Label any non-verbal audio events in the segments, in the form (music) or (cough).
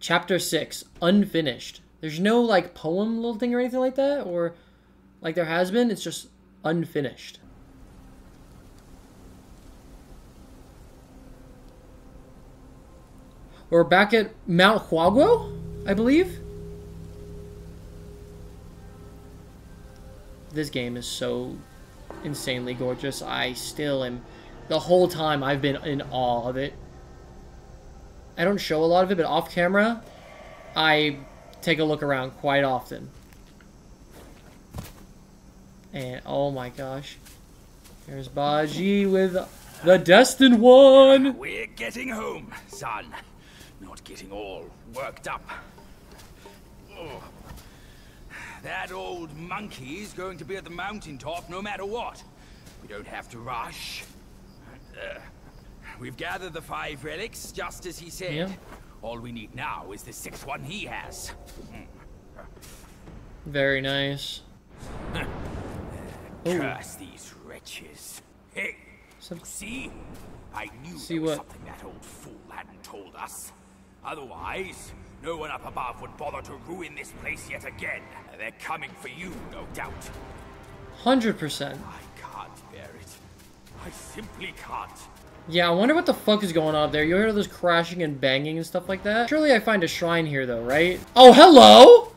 Chapter 6, unfinished. There's no like poem little thing or anything like that, or like there has been, it's just unfinished. We're back at Mount Huaguo, I believe. This game is so insanely gorgeous. I still am, the whole time I've been in awe of it. I don't show a lot of it, but off camera, I take a look around quite often. And, oh my gosh. There's Baji with the Destined One! We're getting home, son. Not getting all worked up. Oh. That old monkey's going to be at the mountaintop no matter what. We don't have to rush. Uh, we've gathered the five relics, just as he said. Yeah. All we need now is the sixth one he has. Hmm. Very nice. (laughs) Curse these wretches. Hey, Some- see? I knew See there was what? something that old fool hadn't told us. Otherwise, no one up above would bother to ruin this place yet again. They're coming for you, no doubt. 100%. I can't bear it. I simply can't. Yeah, I wonder what the fuck is going on there. You hear those crashing and banging and stuff like that? Surely I find a shrine here though, right? Oh, hello!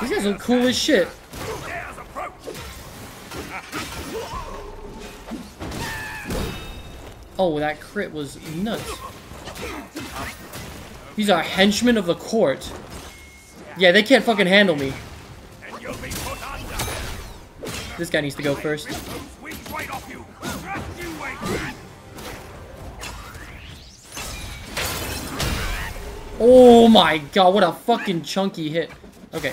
These guys look cool as shit. Oh, that crit was nuts. These are henchmen of the court. Yeah, they can't fucking handle me. And you'll be put under. This guy needs to go first. Those wings right off you. Thrust you away. Oh my god, what a fucking chunky hit. Okay.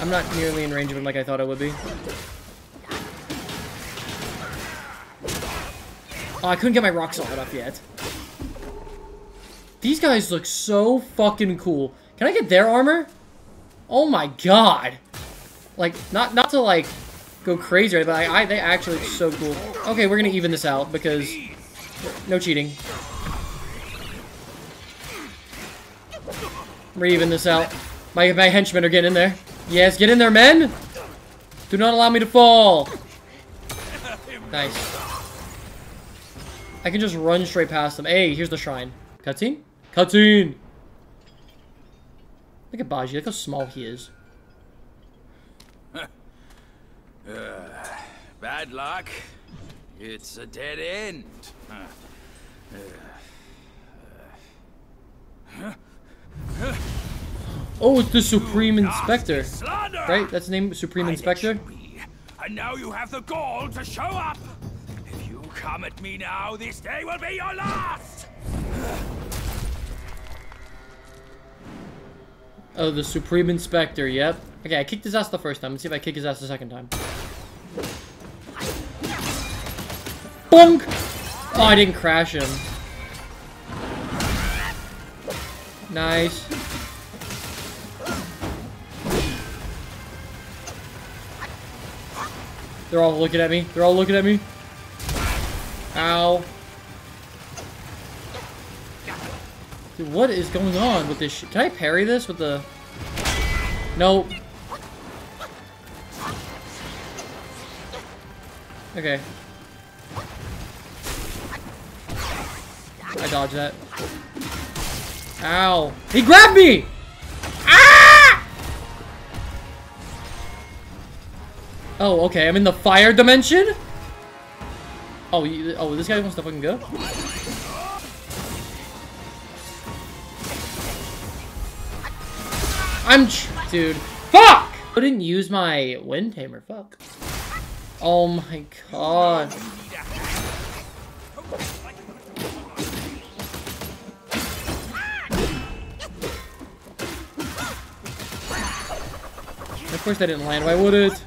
I'm not nearly in range of him like I thought I would be. Oh, I couldn't get my rock solid up yet. These guys look so fucking cool. Can I get their armor? Oh my god. Like, not not to like go crazy, but I, I they actually look so cool. Okay, we're gonna even this out because no cheating. We're even this out. My, my henchmen are getting in there. Yes, get in there, men! Do not allow me to fall! Nice. I can just run straight past them. Hey, here's the shrine. Cutscene? Cutscene! Look at Baji. Look how small he is. (sighs) Bad luck. It's a dead end. Oh, it's the Supreme Inspector. Right? That's the name, Supreme I Inspector? And now you have the gall to show up. If you come at me now, this day will be your last. Oh, the Supreme Inspector, yep. Okay, I kicked his ass the first time. Let's see if I kick his ass the second time. Bonk! Oh, I didn't crash him. Nice. They're all looking at me. They're all looking at me. Ow. Dude, what is going on with this? Can I parry this with the... Nope. Okay. I dodged that. Ow. He grabbed me! Ah! Oh, okay. I'm in the fire dimension? Oh, you, oh, this guy wants to fucking go? I'm dude. Fuck! I didn't use my wind tamer. Fuck. Oh my god. Of course that didn't land. Why would it?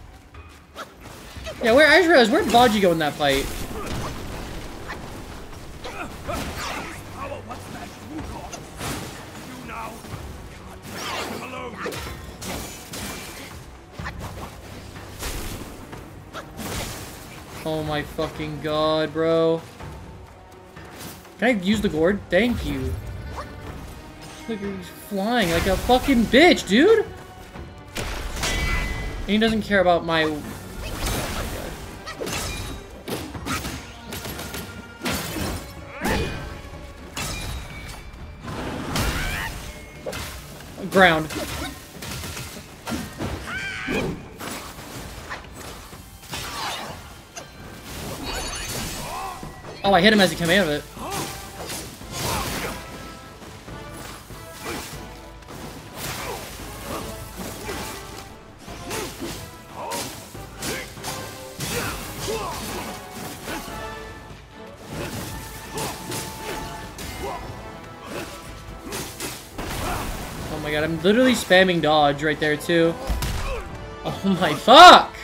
Yeah, where I just realized where'd Baji go in that fight? My fucking god, bro. Can I use the gourd? Thank you. Look, he's flying like a fucking bitch, dude! And he doesn't care about my... My. Ground. Oh, I hit him as he came out of it. Oh my god, I'm literally spamming dodge right there too. Oh my fuck!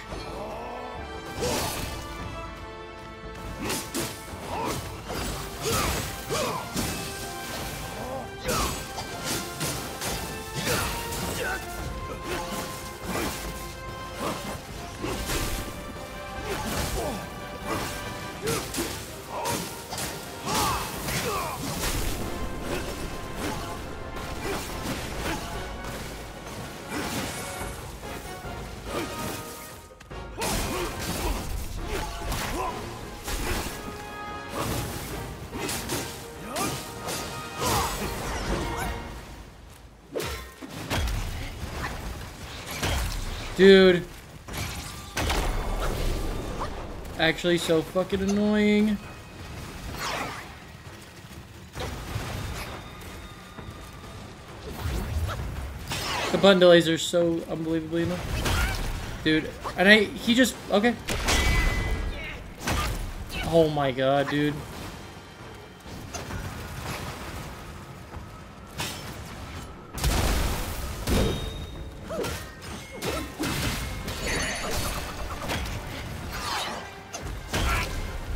Dude. Actually, so fucking annoying. The button delays are so unbelievably enough. Dude, and I, he just, okay. Oh my god, dude.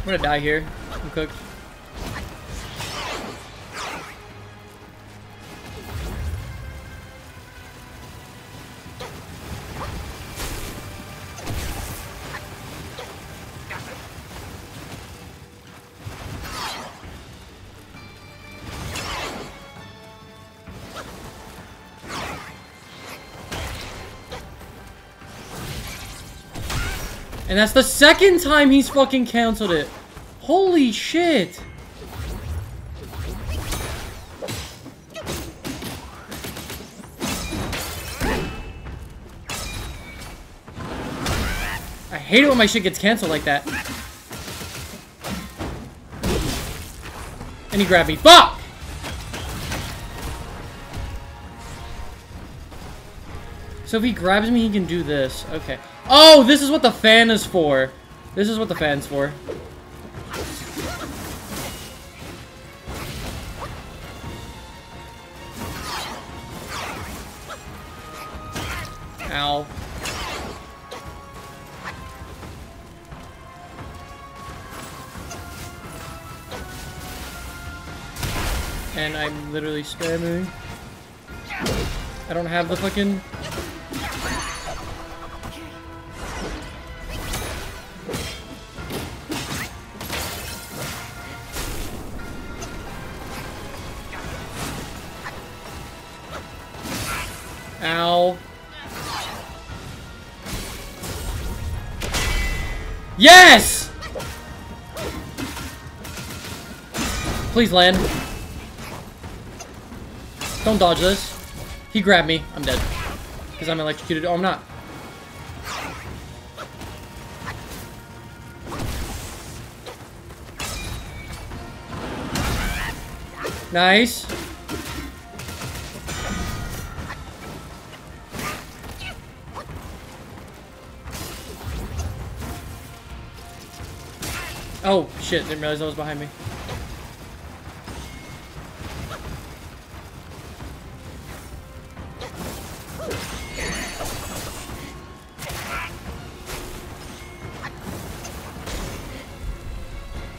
Gonna die here. I'm cooked. And that's the second time he's fucking canceled it. Holy shit. I hate it when my shit gets canceled like that. And he grabbed me. Fuck! So if he grabs me, he can do this. Okay. Oh, this is what the fan is for. This is what the fan's for. Spamming. I don't have the fucking... Ow. Yes! Please land. Don't dodge this. He grabbed me. I'm dead. Because I'm electrocuted. Oh, I'm not. Nice. Oh, shit. Didn't realize that was behind me.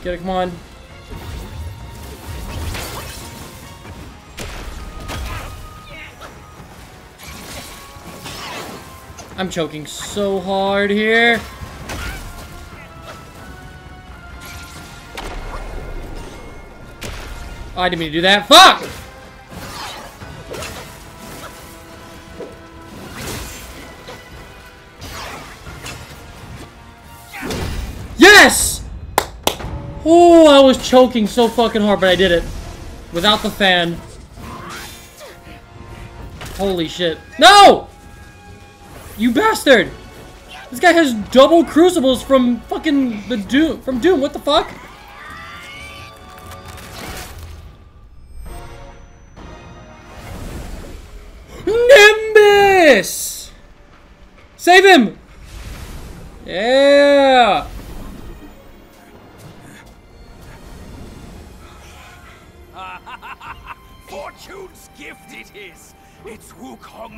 get it, come on. I'm choking so hard here. Oh, I didn't mean to do that. Fuck! I was choking so fucking hard, but I did it. Without the fan. Holy shit. No! You bastard! This guy has double crucibles from fucking the Doom from Doom. What the fuck? Nimbus! Save him! Yeah!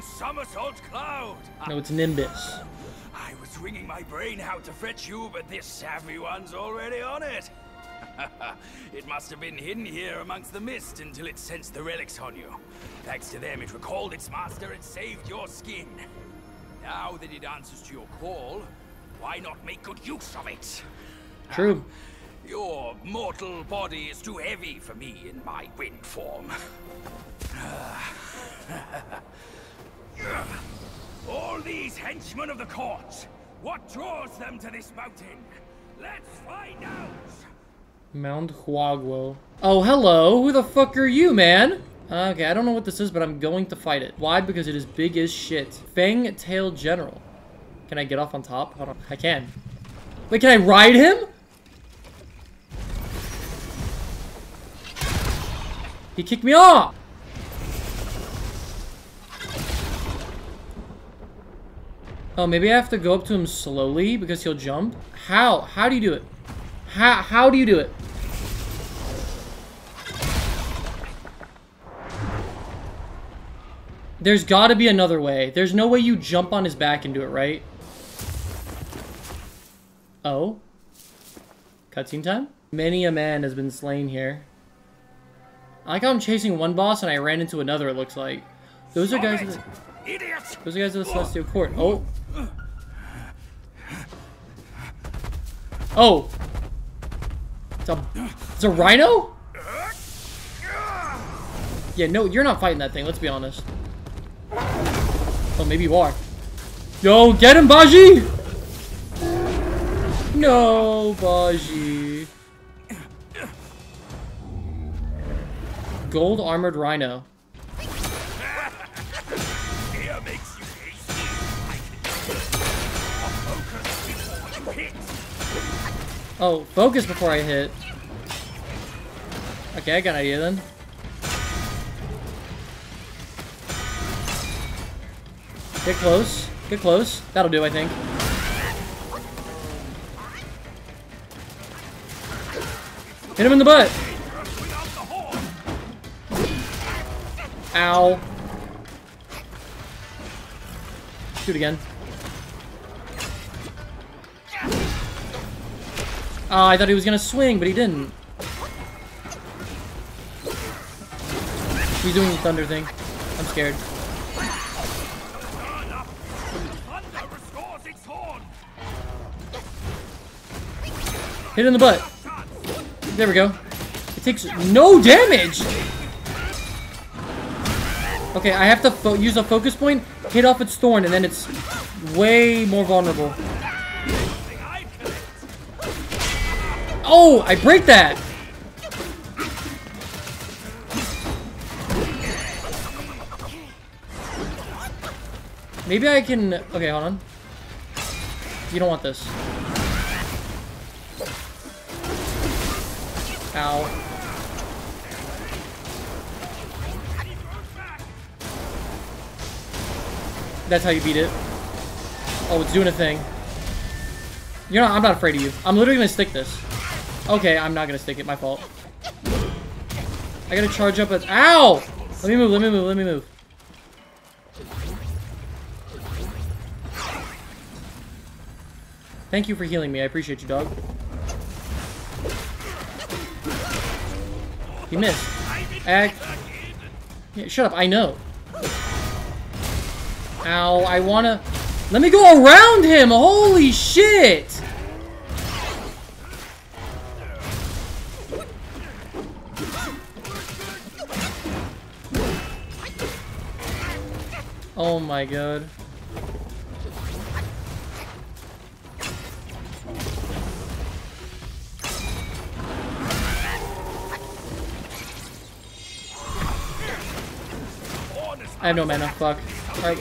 Somersault cloud. No, it's Nimbus. I was wringing my brain out to fetch you, but this savvy one's already on it. (laughs) it must have been hidden here amongst the mist until it sensed the relics on you. Thanks to them, it recalled its master and saved your skin. Now that it answers to your call, why not make good use of it? True. Ah, your mortal body is too heavy for me in my wind form. (laughs) Ah. (laughs) All these henchmen of the court, what draws them to this mountain? Let's find out! Mount Huaguo. Oh, hello. Who the fuck are you, man? Uh, okay, I don't know what this is, but I'm going to fight it. Why? Because it is big as shit. Fang Tail General. Can I get off on top? Hold on. I can. Wait, can I ride him? He kicked me off! Oh, maybe I have to go up to him slowly because he'll jump? How? How do you do it? How, how do you do it? There's gotta be another way. There's no way you jump on his back and do it, right? Oh? Cutscene time? Many a man has been slain here. I like how I'm chasing one boss and I ran into another, it looks like. Those are guys Idiot! those are guys of the Celestial Court. Oh. Oh! It's a, it's a rhino? Yeah, no, you're not fighting that thing, let's be honest. Oh, maybe you are. Yo, get him, Baji! No, Baji. Gold armored rhino. Oh, focus before I hit. Okay, I got an idea then. Get close. Get close. That'll do, I think. Hit him in the butt. Ow. Shoot again. Oh, I thought he was gonna swing, but he didn't. He's doing the thunder thing. I'm scared. Hit in the butt. There we go. It takes no damage! Okay, I have to use a focus point, hit off its thorn, and then it's way more vulnerable. Oh, I break that! Maybe I can... Okay, hold on. You don't want this. Ow. That's how you beat it. Oh, it's doing a thing. You're not- I'm not afraid of you. I'm literally gonna stick this. Okay, I'm not gonna stick it. My fault. I gotta charge up a- Ow! Let me move, let me move, let me move. Thank you for healing me. I appreciate you, dog. You missed. Act. Yeah, shut up. I know. Ow, I wanna... Let me go around him! Holy shit! My god. I have no mana. Fuck. Alright.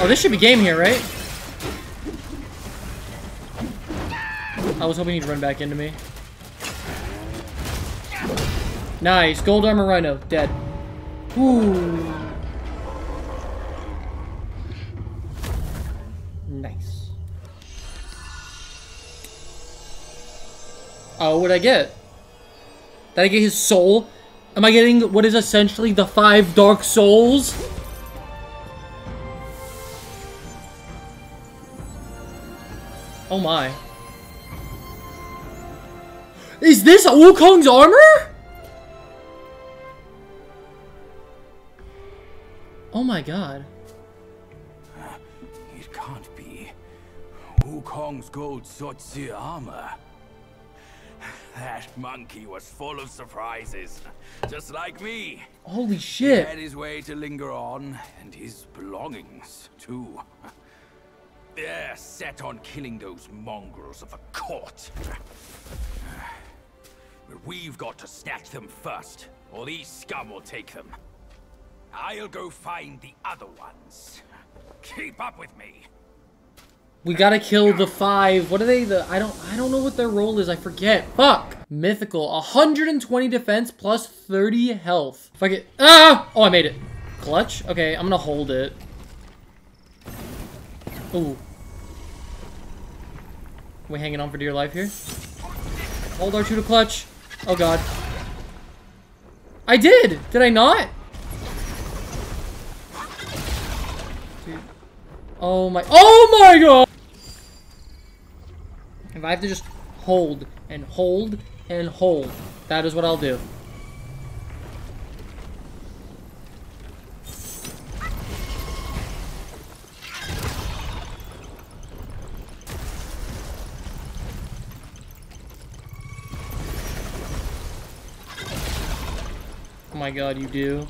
Oh, this should be game here, right? I was hoping he'd run back into me. Nice. Gold armor rhino. Dead. Ooh. Nice. Oh, what'd I get? Did I get his soul? Am I getting what is essentially the five Dark Souls? Oh my. Is this Wukong's armor? Oh my god. It can't be. Wukong's gold Zuo-Ci armor. That monkey was full of surprises. Just like me. Holy shit. He had his way to linger on, and his belongings, too. They're set on killing those mongrels of a court. But we've got to snatch them first, or these scum will take them. I'll go find the other ones. Keep up with me. We gotta kill the five. What are they? The I don't I don't know what their role is. I forget. Fuck. Mythical. 120 defense plus 30 health. If I get ah oh I made it. Clutch. Okay, I'm gonna hold it. Ooh. We hanging on for dear life here. Hold R2 to clutch. Oh god. I did. Did I not? Oh my. Oh my god. If I have to just hold and hold and hold, that is what I'll do. Oh my god, you do.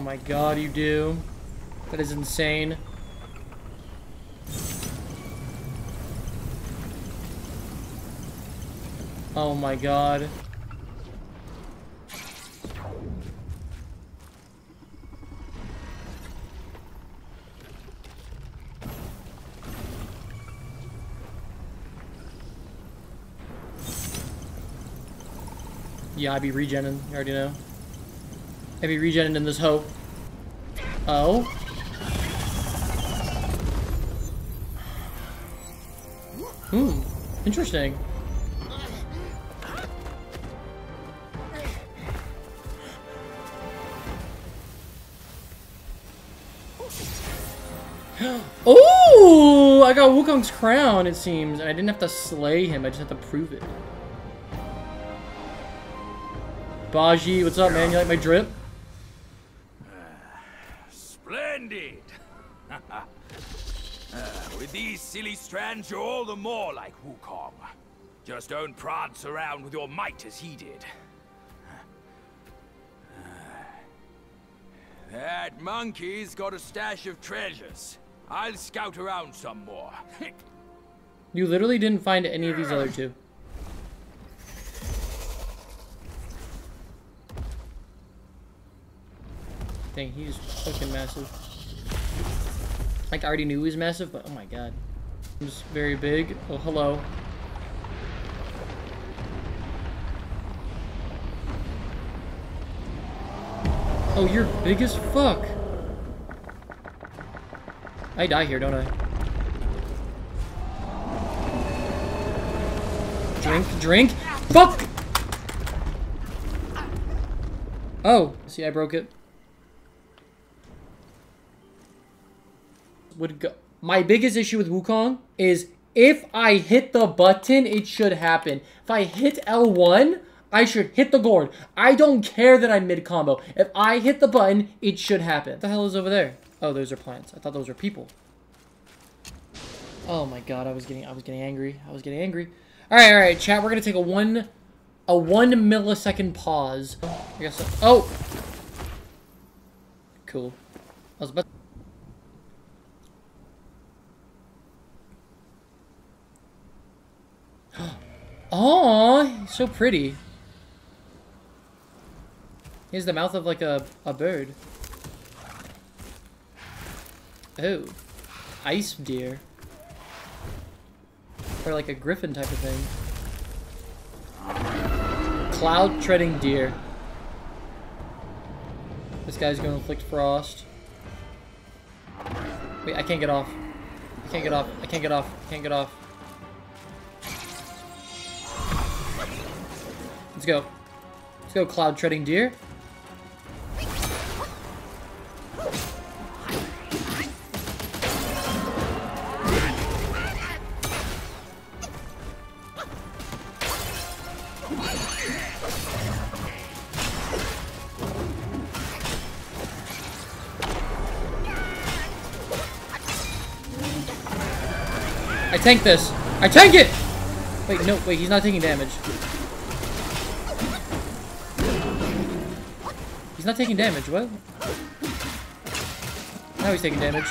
Oh my god, you do. That is insane. Oh my god. Yeah, I'd be regenning. You already know. I'd be regenning in this hoe. Oh? Hmm. Interesting. (gasps) Oh! I got Wukong's crown, it seems. I didn't have to slay him, I just had to prove it. Baji, what's up, man? You like my drip? Splendid! Uh, (laughs) with these silly strands, you're all the more like Wukong. Just don't prance around with your might as he did. (sighs) That monkey's got a stash of treasures. I'll scout around some more. (laughs) You literally didn't find any of these other two. Dang, he's fucking massive. Like, I already knew he was massive, but oh my god. He's very big. Oh, hello. Oh, you're big as fuck. I die here, don't I? Drink, drink. Fuck! Oh, see, I broke it. Would go. My biggest issue with Wukong is If I hit the button, it should happen. If I hit L1, I should hit the gourd. I don't care that I'm mid-combo. If I hit the button, it should happen. What the hell is over there? Oh, those are plants. I thought those were people. Oh my god, I was getting I was getting angry. I was getting angry. Alright, alright, chat, we're gonna take a one a one millisecond pause. I guess. Oh! Cool. I was about (gasps) Oh, so pretty. He has the mouth of like a, a bird. Oh. Ice deer. Or like a griffin type of thing. Cloud treading deer. This guy's gonna inflict frost. Wait, I can't get off. I can't get off. I can't get off. I can't get off. Let's go. Let's go, cloud treading deer. I tank this. I tank it! Wait, no, wait, he's not taking damage. He's not taking damage, what? Now he's taking damage.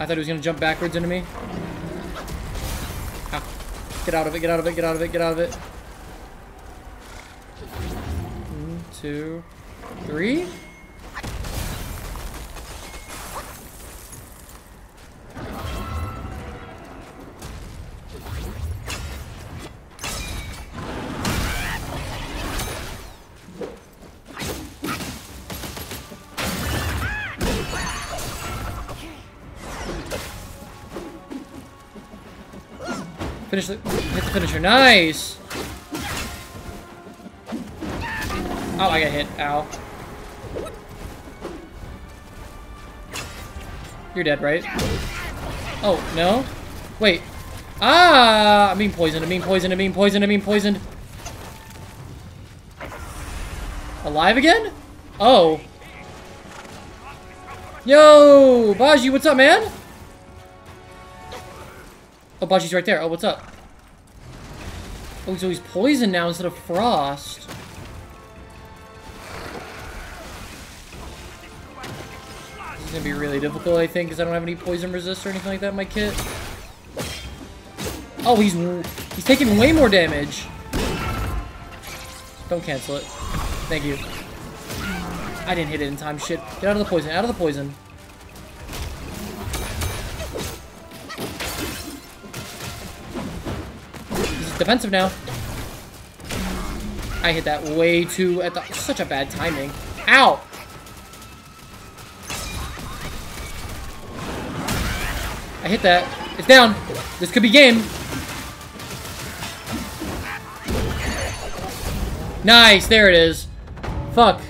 I thought he was gonna jump backwards into me. Ah. Get out of it, get out of it, get out of it, get out of it. Finish the, hit the finisher. Nice! Oh, I got hit. Ow. You're dead, right? Oh, no? Wait. Ah! I'm being poisoned, I'm being poisoned, I'm being poisoned, I'm being poisoned. Alive again? Oh. Yo! Baji, what's up, man? Oh, Baji's right there. Oh, what's up? Oh, so he's poisoned now instead of frost. This is gonna be really difficult, I think, because I don't have any poison resist or anything like that in my kit. Oh, he's he's taking way more damage. Don't cancel it. Thank you. I didn't hit it in time. Shit. Get out of the poison. Out of the poison. Defensive now. I hit that way too at the such a bad timing. Ow! I hit that. It's down. This could be game. Nice, there it is. Fuck.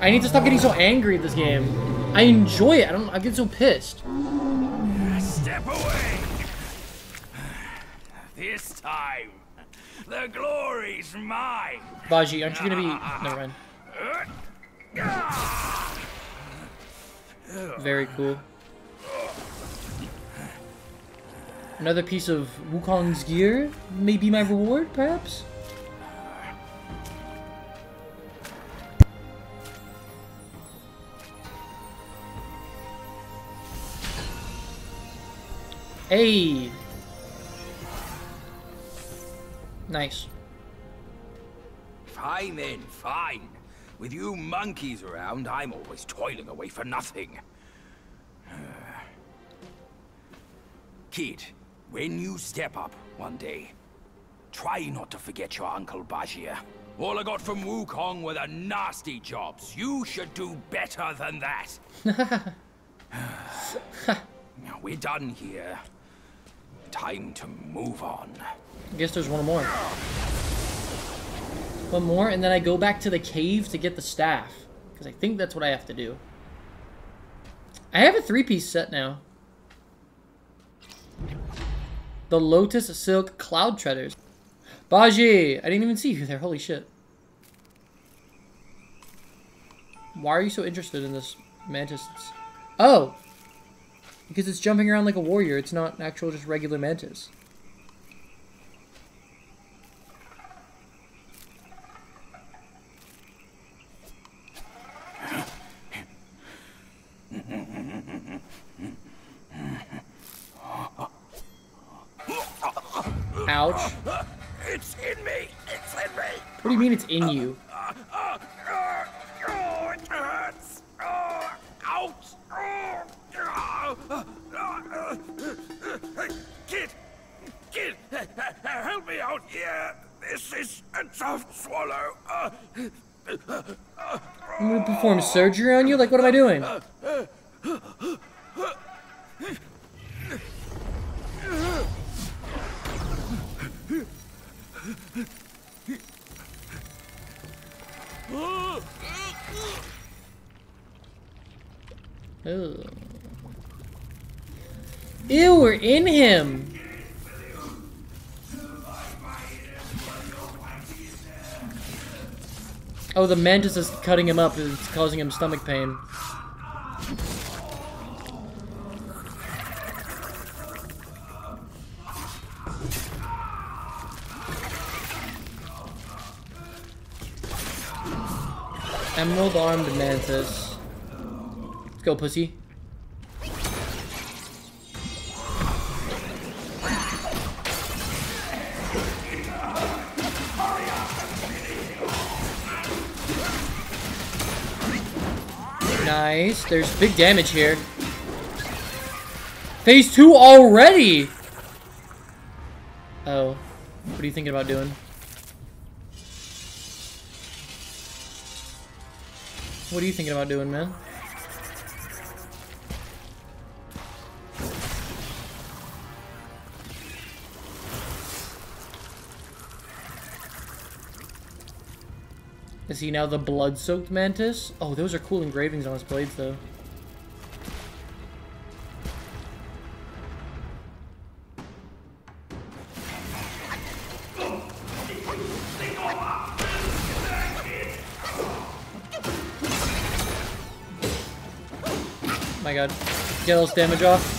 I need to stop getting so angry at this game. I enjoy it. I don't I get so pissed. Step away. This time, the glory's mine. Baji, aren't you gonna be never mind. Very cool. Another piece of Wukong's gear may be my reward, perhaps? Hey! Nice. Fine then, fine. With you monkeys around, I'm always toiling away for nothing. (sighs) Kid, when you step up one day, try not to forget your Uncle Bajie. All I got from Wukong were the nasty jobs. You should do better than that. (laughs) (sighs) Now, We're done here. Time to move on. I guess there's one more. One more, and then I go back to the cave to get the staff. Because I think that's what I have to do. I have a three-piece set now. The Lotus Silk Cloud Treaders. Baji! I didn't even see you there. Holy shit. Why are you so interested in this mantis? Oh! Because it's jumping around like a warrior. It's not actual just regular mantis. Ouch. It's in me. It's in me. What do you mean it's in you? Help me out here. This is a tough swallow. Uh, I'm gonna perform surgery on you? Like, what am I doing? Ew. Ew, we're in him! Oh, the mantis is cutting him up. It's causing him stomach pain. Emerald armed mantis. Let's go, pussy. Nice. There's big damage here. Phase 2 already! Oh. What are you thinking about doing? What are you thinking about doing, man? Is he now the blood-soaked mantis? Oh, those are cool engravings on his blades, though. My god. Get all this damage off.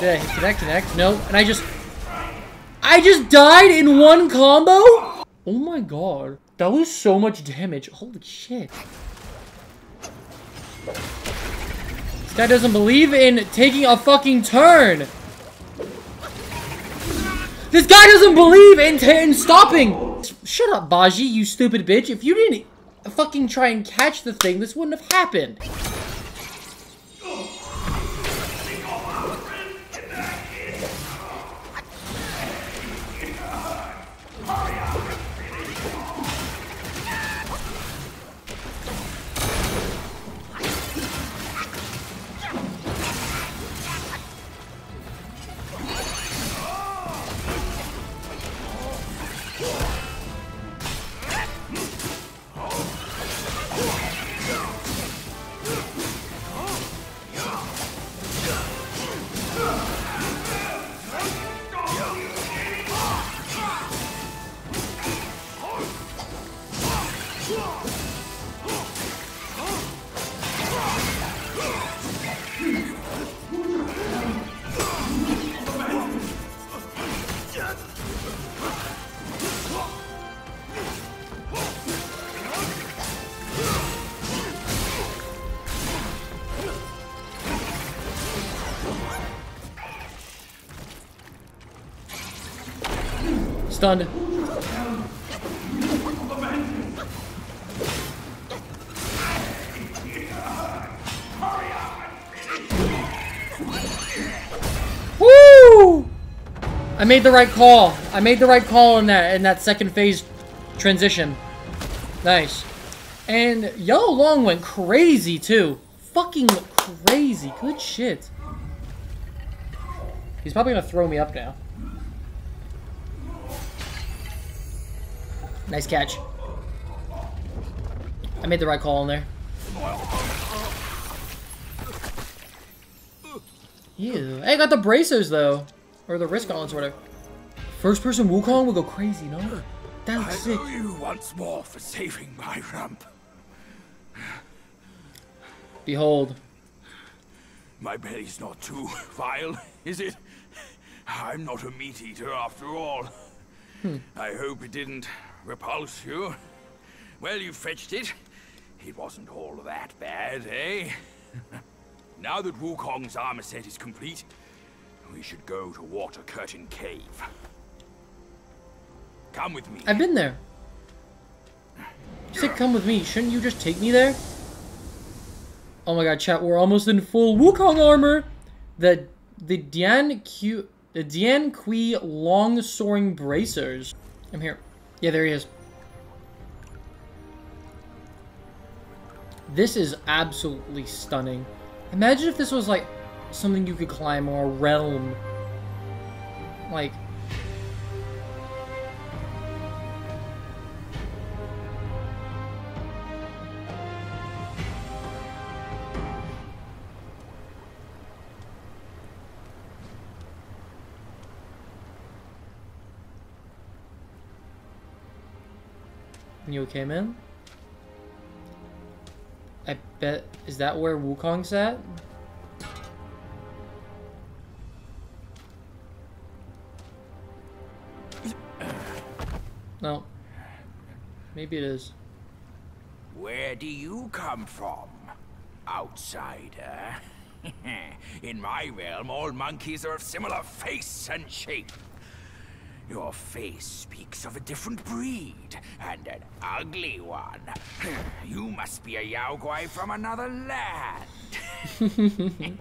Did I connect, connect? No, and I just... I just died in one combo? Oh my god. That was so much damage. Holy shit. This guy doesn't believe in taking a fucking turn. This guy doesn't believe in, in stopping. Shut up, Baji, you stupid bitch. If you didn't fucking try and catch the thing, this wouldn't have happened. Stunned. I made the right call. I made the right call in that in that second phase transition. Nice. And Yellow Loong went crazy too. Fucking crazy. Good shit. He's probably gonna throw me up now. Nice catch. I made the right call in there. Ew. Hey, I got the bracers though. Or the wrist gauntlets or whatever. First person Wukong would go crazy, no? That looks I sick. owe you once more for saving my rump. Behold. My belly's not too vile, is it? I'm not a meat eater after all. I hope it didn't repulse you. Well, you fetched it. It wasn't all that bad, eh? (laughs) now that Wukong's armor set is complete, we should go to Water Curtain Cave. Come with me. I've been there. Said come with me. Shouldn't you just take me there? Oh my god, chat, we're almost in full Wukong armor. The the Dian Q the Dian Kui Loong soaring bracers. I'm here. Yeah, there he is. This is absolutely stunning. Imagine if this was like something you could climb or a realm. Like You okay, man? I bet... Is that where Wukong's at? Maybe it is. Where do you come from, outsider? (laughs) In my realm, all monkeys are of similar face and shape. Your face speaks of a different breed, and an ugly one. (clears throat) You must be a Yao Guai from another land. (laughs)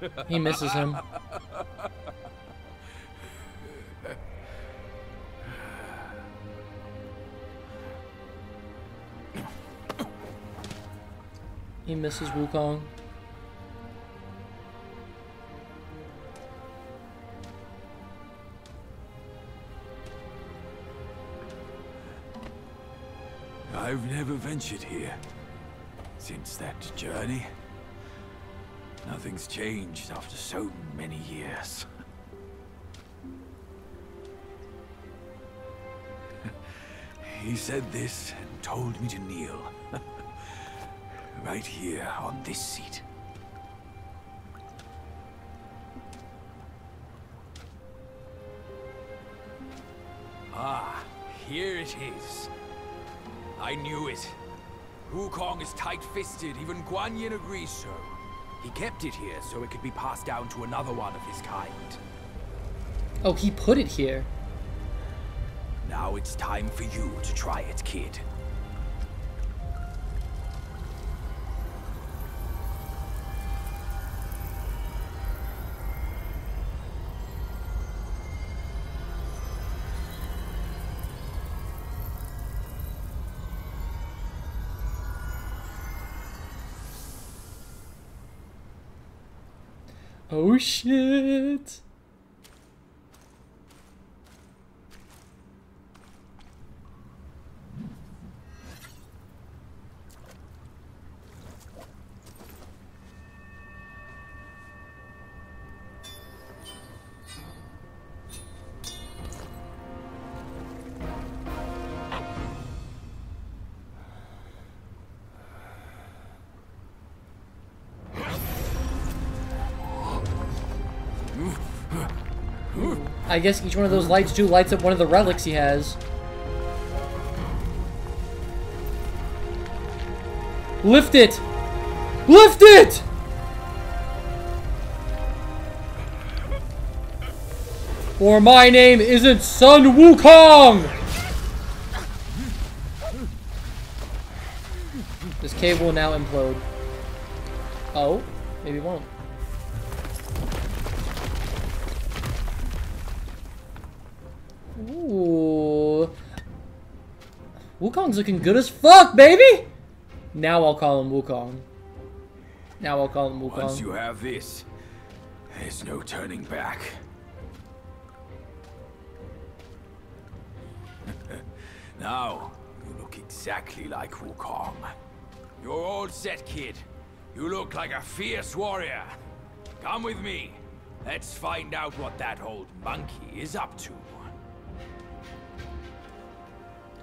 (laughs) He misses him. He misses Wukong. I've never ventured here. Since that journey. Nothing's changed after so many years. (laughs) he said this and told me to kneel. Right here on this seat. Ah, here it is. I knew it. Wukong is tight-fisted, even Guan Yin agrees so. He kept it here so it could be passed down to another one of his kind. Oh, he put it here. Now it's time for you to try it, kid. Oh shit. I guess each one of those lights do lights up one of the relics he has. Lift it! Lift it! Or my name isn't Sun Wukong! This cave will now implode. Oh, maybe it won't. Wukong's looking good as fuck, baby! Now I'll call him Wukong. Now I'll call him Wukong. Once you have this, there's no turning back. (laughs) Now, you look exactly like Wukong. You're all set, kid. You look like a fierce warrior. Come with me. Let's find out what that old monkey is up to.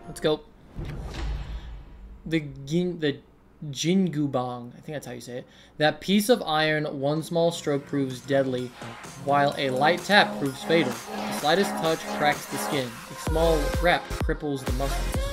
Let's go. The gin, the Jingubang, I think that's how you say it. That piece of iron, one small stroke proves deadly, while a light tap proves fatal. The slightest touch cracks the skin. A small rap cripples the muscles.